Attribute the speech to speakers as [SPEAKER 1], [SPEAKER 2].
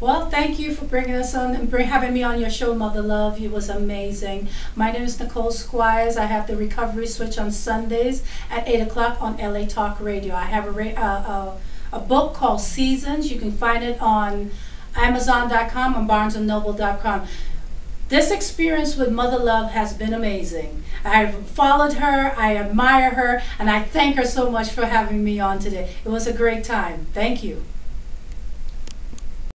[SPEAKER 1] Well, thank you for bringing us on and bring, having me on your show, Mother Love. It was amazing. My name is Nicole Squires. I have the Recovery Switch on Sundays at 8 o'clock on LA Talk Radio. I have a, uh, a, a book called Seasons. You can find it on Amazon.com and BarnesandNoble.com. This experience with Mother Love has been amazing. I've followed her, I admire her, and I thank her so much for having me on today. It was a great time. Thank you.